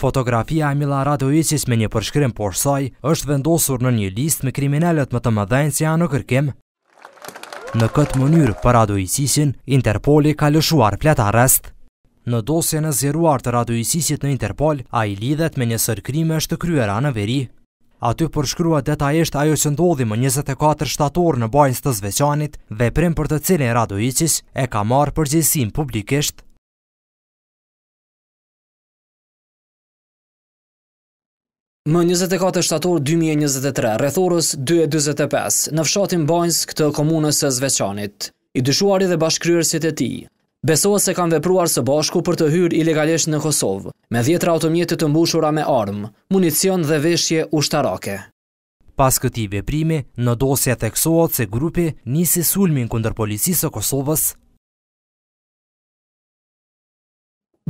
Fotografia e Millan Radoiçiqit me një përshkrim poshtë saj është vendosur në një listë me kriminelët më të mëdhenj që janë në kërkim. Në këtë mënyrë për Radoiçiqin, Interpoli ka lëshuar fletarrest. Në dosjen e zgjeruar të Radoiçiqit në Interpol, ai lidhet me një sërë krimesh të kryera në veri. Aty përshkruhet detajisht ajo që ndodhi më 24 shtator në Banjskë të Zveçanit dhe krimi për të cilin Radoiçiq e ka marrë përgjegjësinë publikisht. Më 24 shtator 2023, rreth orës 2.45, në fshatin Banjskë të komunës së Zveçanit, i dyshuari dhe bashkëkryerësit e tij, besohet se kanë vepruar së bashku për të hyrë ilegalisht në Kosovë, me dhjetëra automjete të mbushura me armë, municion dhe veshje ushtarake. Pas këtij veprimi, në dosje theksohet se grupi nisi sulmin kundër Policisë së Kosovës,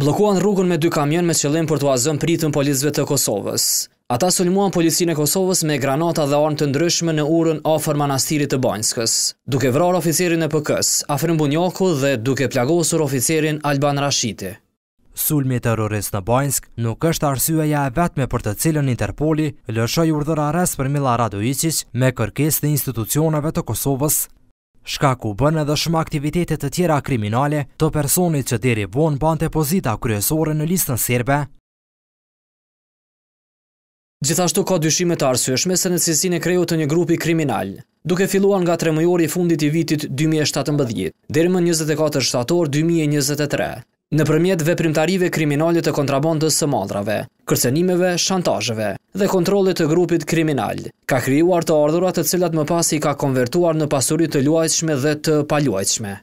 Bllokuan rrugën me dy kamionë me qëllim për t'ua zënë pritën policëve të Kosovës. Ata sulmuan Policinë e Kosovës me granata dhe armë të ndryshme në urën afër Manastirit të Banjskës, duke vrarë oficerin e PK-së, Afrim Bunjaku dhe duke plagosur oficerin Alban Rashiti. Sulmi terrorist në Banjskë nuk është arsyeja e vetme për të cilën Interpoli lëshoi urdhër-arrest për Millan Radoiçiq me kërkesë të institucioneve të Kosovës. Shkak u bënë edhe shumë aktivitete të tjera kriminale të personit që deri vonë mbante pozita kryesore në Listën Serbe. Gjithashtu ka dyshime të arsyeshme se në cilësinë e kreut të një grupi kriminal, duke filluar nga tremujori i fundit i vitit 2017, deri më 24 shtator 2023, nëpërmjet veprimtarive kriminale të kontrabandës së mallrave, kërcënimeve, shantazheve dhe kontrollit të grupit kriminal, ka krijuar të ardhura të cilat më pas i ka konvertuar në pasuri të luajtshme dhe të paluajtshme.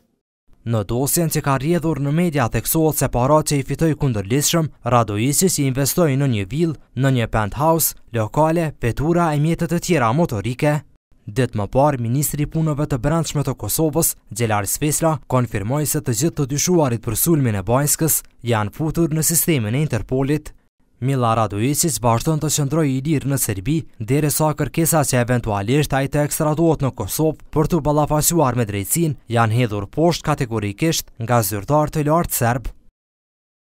Në dosjen që ka rrjedhur në media theksohet se paratë që i fitoi kundërligjshëm, Radoiçiq i investoi në një vilë, në një penthouse, lokale, vetura e mjete të tjera motorike. Ditë më parë, ministri i Punëve të Brendshme të Kosovës, Xhelal Sveçla, konfirmoi se të gjithë të dyshuarit për sulmin e Banjskës janë futur në sistemin e Interpolit. Millan Radoiçiq vazhdon të qëndrojë i lirë në Serbi, derisa kërkesat që eventualisht ai të ekstradohet në Kosovë për t'u ballafaquar me drejtësinë janë hedhur poshtë kategorikisht nga zyrtarë të lartë serbë.